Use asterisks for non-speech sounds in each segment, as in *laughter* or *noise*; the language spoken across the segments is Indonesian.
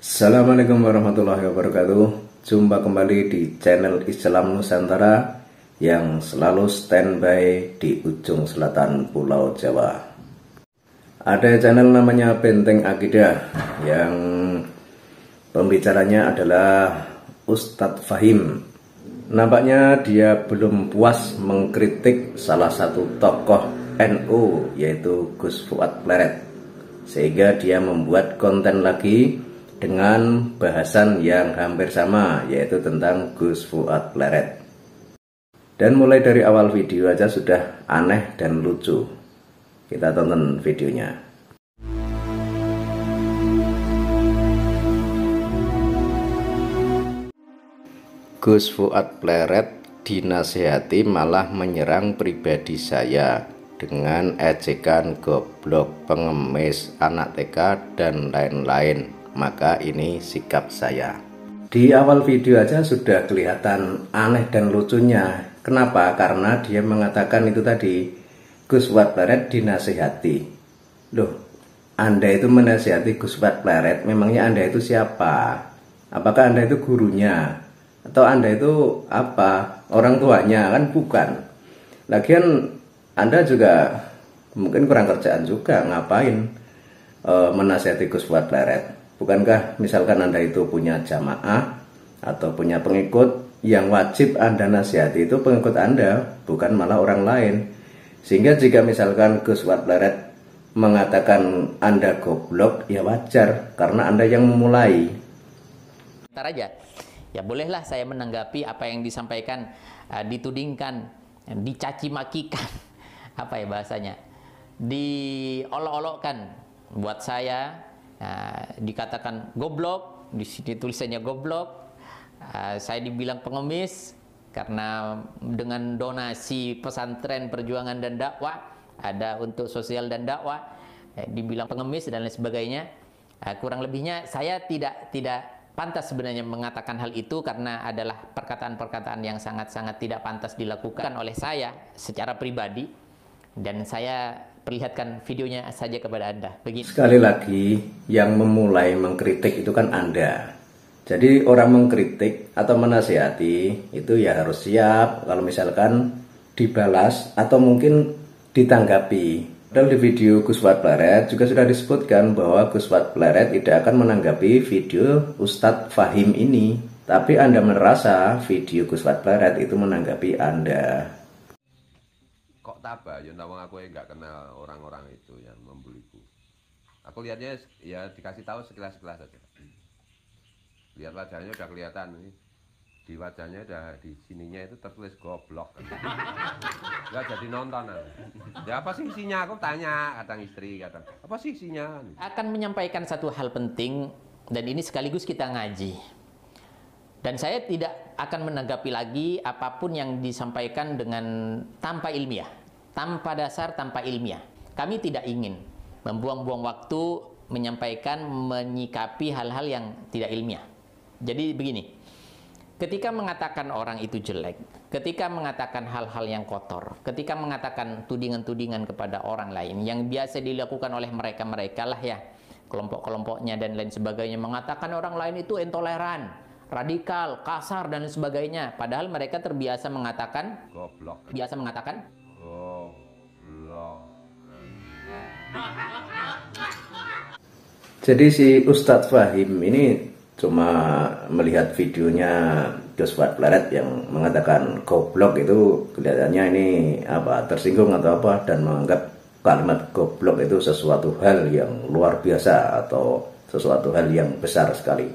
Assalamualaikum warahmatullahi wabarakatuh. Jumpa kembali di channel Islam Nusantara Yang selalu standby di ujung selatan Pulau Jawa. Ada channel namanya Benteng Akidah Yang pembicaranya adalah Ustadz Fahim. Nampaknya dia belum puas mengkritik salah satu tokoh NU yaitu Gus Fuad Pleret. Sehingga dia membuat konten lagi dengan bahasan yang hampir sama yaitu tentang Gus Fuad Pleret. Dan mulai dari awal video aja sudah aneh dan lucu. Kita tonton videonya. Gus Fuad Pleret dinasehati malah menyerang pribadi saya dengan ejekan goblok, pengemis, anak TK, dan lain-lain maka ini sikap saya. Di awal video aja sudah kelihatan aneh dan lucunya. Kenapa? Karena dia mengatakan itu tadi Gus Wat Pleret dinasihati. Loh, Anda itu menasihati Gus Wat Pleret, memangnya Anda itu siapa? Apakah Anda itu gurunya? Atau Anda itu apa? Orang tuanya? Kan bukan. Lagian Anda juga mungkin kurang kerjaan juga, ngapain e, menasihati Gus Wat Pleret? Bukankah misalkan Anda itu punya jamaah atau punya pengikut yang wajib Anda nasihati itu pengikut Anda, bukan malah orang lain. Sehingga jika misalkan Gus Watlaret mengatakan Anda goblok, ya wajar karena Anda yang memulai. Ntar aja, ya bolehlah saya menanggapi apa yang disampaikan, uh, ditudingkan, dicaci makikan, *laughs* apa ya bahasanya, diolok-olokkan buat saya Nah, dikatakan goblok, di sini tulisannya goblok. Uh, saya dibilang pengemis karena dengan donasi pesantren perjuangan dan dakwah ada untuk sosial dan dakwah eh, dibilang pengemis dan lain sebagainya. Uh, kurang lebihnya saya tidak tidak pantas sebenarnya mengatakan hal itu karena adalah perkataan-perkataan yang sangat-sangat tidak pantas dilakukan oleh saya secara pribadi dan saya perlihatkan videonya saja kepada Anda. Begitu. Sekali lagi, yang memulai mengkritik itu kan Anda. Jadi orang mengkritik atau menasihati itu ya harus siap kalau misalkan dibalas atau mungkin ditanggapi. Dan di video Gus Wat Plaret juga sudah disebutkan bahwa Gus Wat Plaret tidak akan menanggapi video Ustadz Fahim ini. Tapi Anda merasa video Gus Wat Plaret itu menanggapi Anda tabah ya nawang aku nggak kenal orang-orang itu yang membuliku. Aku lihatnya ya dikasih tahu sekilas-sekilas saja lihat wajahnya udah kelihatan nih di wajahnya udah di sininya itu tertulis goblok. *laughs* Nggak jadi nonton ya apa sih isinya? Aku tanya kadang istri kadang apa sih isinya? Akan menyampaikan satu hal penting dan ini sekaligus kita ngaji. Dan saya tidak akan menanggapi lagi apa pun yang disampaikan dengan tanpa ilmiah tanpa dasar, tanpa ilmiah. Kami tidak ingin membuang-buang waktu menyampaikan, menyikapi hal-hal yang tidak ilmiah. Jadi begini, ketika mengatakan orang itu jelek, ketika mengatakan hal-hal yang kotor, ketika mengatakan tudingan-tudingan kepada orang lain yang biasa dilakukan oleh mereka-mereka lah ya, kelompok-kelompoknya dan lain sebagainya mengatakan orang lain itu intoleran, radikal, kasar dan sebagainya. Padahal mereka terbiasa mengatakan goblok. Biasa mengatakan Jadi si Ustadz Fahim ini cuma melihat videonya Joshua Plaret yang mengatakan goblok itu kelihatannya ini apa tersinggung atau apa dan menganggap kalimat goblok itu sesuatu hal yang luar biasa atau sesuatu hal yang besar sekali.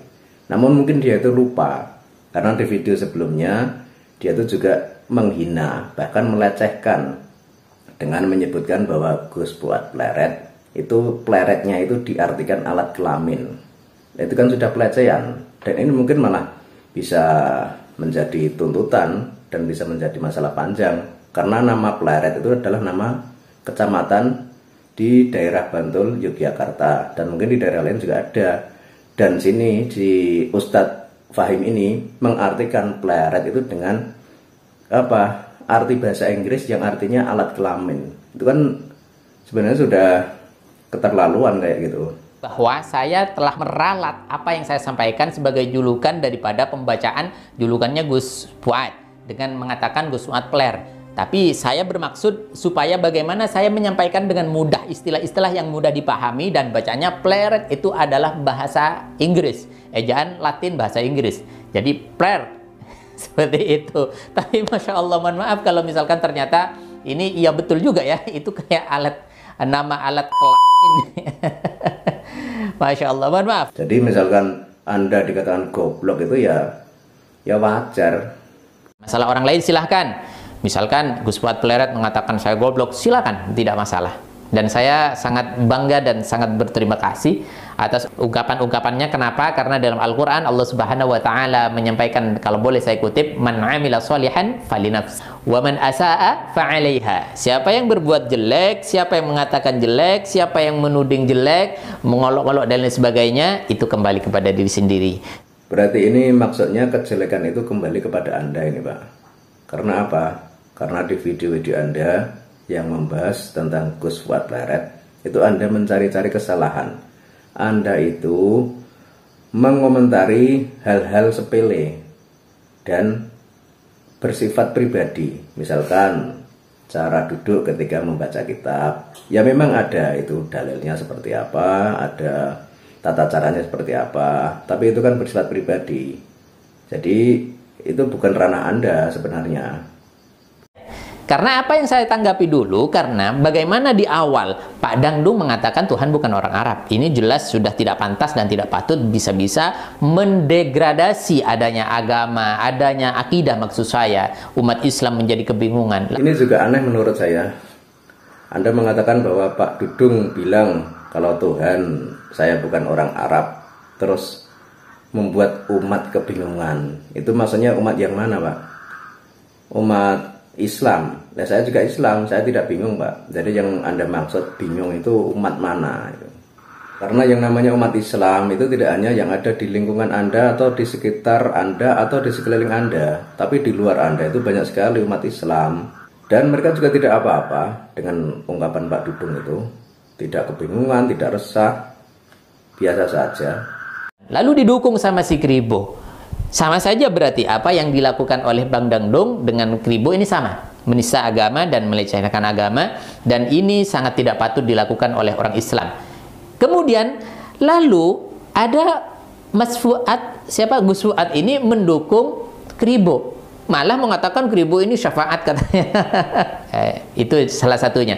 Namun mungkin dia itu lupa karena di video sebelumnya dia itu juga menghina bahkan melecehkan dengan menyebutkan bahwa Gus buat pleret itu pleretnya itu diartikan alat kelamin. Itu kan sudah pelecehan. Dan ini mungkin malah bisa menjadi tuntutan dan bisa menjadi masalah panjang. Karena nama pleret itu adalah nama kecamatan di daerah Bantul Yogyakarta. Dan mungkin di daerah lain juga ada. Dan sini di Ustadz Fahim ini mengartikan pleret itu dengan apa arti bahasa Inggris yang artinya alat kelamin itu kan sebenarnya sudah keterlaluan kayak gitu bahwa saya telah meralat apa yang saya sampaikan sebagai julukan daripada pembacaan julukannya Gus Fuad dengan mengatakan Gus Fuad Pler. Tapi saya bermaksud supaya bagaimana saya menyampaikan dengan mudah istilah-istilah yang mudah dipahami dan bacanya pleret itu adalah bahasa Inggris, ejaan Latin bahasa Inggris. Jadi player seperti itu. Tapi masya Allah, mohon maaf kalau misalkan ternyata ini iya betul juga ya, *laughs* itu kayak alat nama alat kelamin. *laughs* Masya Allah, mohon maaf. Jadi misalkan Anda dikatakan goblok itu ya ya wajar. Masalah orang lain silahkan. Misalkan Gus Fuad Peleret mengatakan saya goblok, silakan, tidak masalah. Dan saya sangat bangga dan sangat berterima kasih atas ungkapan-ungkapannya. Kenapa? Karena dalam Al-Quran Allah Subhanahu Wa Taala menyampaikan kalau boleh saya kutip, man amila solihan falinafs, wa man asaa fa'alaiha. Siapa yang berbuat jelek, siapa yang mengatakan jelek, siapa yang menuding jelek, mengolok-olok dan lain sebagainya, itu kembali kepada diri sendiri. Berarti ini maksudnya kejelekan itu kembali kepada Anda ini, Pak. Karena apa? Karena di video-video Anda yang membahas tentang Gus Fuad Leret, itu Anda mencari-cari kesalahan anda itu mengomentari hal-hal sepele dan bersifat pribadi. Misalkan cara duduk ketika membaca kitab. Ya memang ada itu dalilnya seperti apa, ada tata caranya seperti apa, tapi itu kan bersifat pribadi. Jadi itu bukan ranah Anda sebenarnya. Karena apa yang saya tanggapi dulu, karena bagaimana di awal Pak Dangdung mengatakan Tuhan bukan orang Arab. Ini jelas sudah tidak pantas dan tidak patut bisa-bisa mendegradasi adanya agama, adanya akidah maksud saya. Umat Islam menjadi kebingungan. Ini juga aneh menurut saya. Anda mengatakan bahwa Pak Dudung bilang kalau Tuhan saya bukan orang Arab. Terus membuat umat kebingungan. Itu maksudnya umat yang mana Pak? Umat Islam. Nah, saya juga Islam, saya tidak bingung, Pak. Jadi yang Anda maksud bingung itu umat mana? Karena yang namanya umat Islam itu tidak hanya yang ada di lingkungan Anda atau di sekitar Anda atau di sekeliling Anda, tapi di luar Anda itu banyak sekali umat Islam. Dan mereka juga tidak apa-apa dengan ungkapan Pak Dudung itu. Tidak kebingungan, tidak resah, biasa saja. Lalu didukung sama si Kribo. Sama saja berarti apa yang dilakukan oleh Bang Dangdong dengan Kribo ini sama. Menista agama dan melecehkan agama. Dan ini sangat tidak patut dilakukan oleh orang Islam. Kemudian, lalu ada Mas Fuad, siapa Gus Fuad ini mendukung Kribo. Malah mengatakan Kribo ini syafaat katanya. *laughs* eh, itu salah satunya.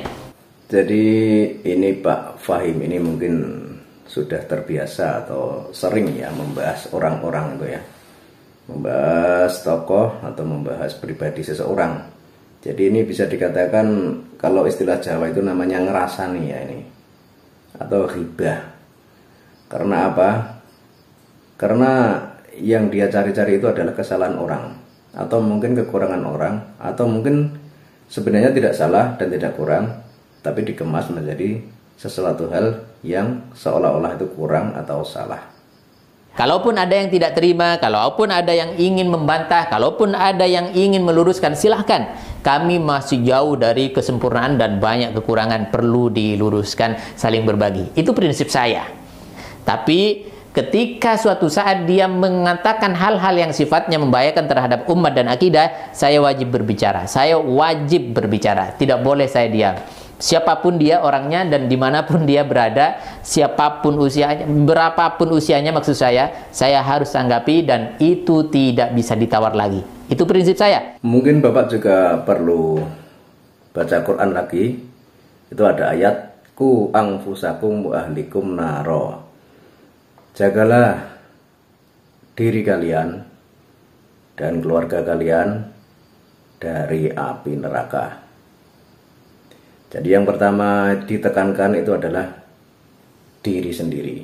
Jadi ini Pak Fahim ini mungkin sudah terbiasa atau sering ya membahas orang-orang itu ya membahas tokoh atau membahas pribadi seseorang. Jadi ini bisa dikatakan kalau istilah Jawa itu namanya ngerasani ya ini atau hibah. Karena apa? Karena yang dia cari-cari itu adalah kesalahan orang atau mungkin kekurangan orang atau mungkin sebenarnya tidak salah dan tidak kurang tapi dikemas menjadi sesuatu hal yang seolah-olah itu kurang atau salah. Kalaupun ada yang tidak terima, kalaupun ada yang ingin membantah, kalaupun ada yang ingin meluruskan, silahkan. Kami masih jauh dari kesempurnaan dan banyak kekurangan perlu diluruskan, saling berbagi. Itu prinsip saya. Tapi ketika suatu saat dia mengatakan hal-hal yang sifatnya membahayakan terhadap umat dan akidah, saya wajib berbicara. Saya wajib berbicara. Tidak boleh saya diam siapa pun dia orangnya dan di mana pun dia berada, siapa pun usianya, berapapun usianya maksud saya, saya harus tanggapi dan itu tidak bisa ditawar lagi. Itu prinsip saya. Mungkin Bapak juga perlu baca Quran lagi. Itu ada ayat ku angfusakum wa ahlikum naro. Jagalah diri kalian dan keluarga kalian dari api neraka. Jadi yang pertama ditekankan itu adalah diri sendiri.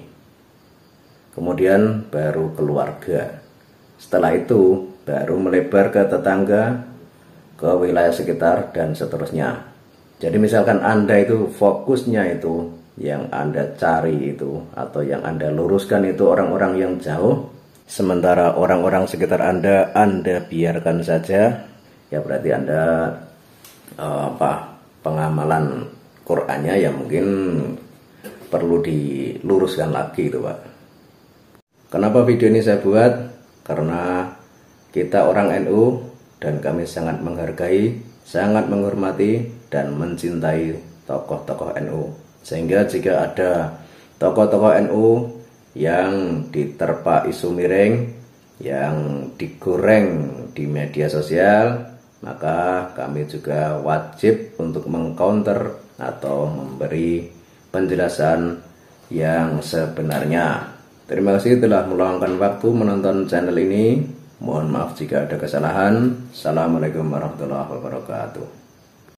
Kemudian baru keluarga. Setelah itu baru melebar ke tetangga, ke wilayah sekitar dan seterusnya. Jadi misalkan Anda itu fokusnya itu yang Anda cari itu atau yang Anda luruskan itu orang-orang yang jauh, sementara orang-orang sekitar Anda Anda biarkan saja, ya berarti Anda uh, apa? Pengamalan Qurannya ya mungkin perlu diluruskan lagi itu Pak. Kenapa video ini saya buat? Karena kita orang NU dan kami sangat menghargai, sangat menghormati dan mencintai tokoh-tokoh NU. Sehingga jika ada tokoh-tokoh NU yang diterpa isu miring, yang digoreng di media sosial, maka kami juga wajib untuk mengcounter atau memberi penjelasan yang sebenarnya. Terima kasih telah meluangkan waktu menonton channel ini. Mohon maaf jika ada kesalahan. Assalamualaikum warahmatullahi wabarakatuh.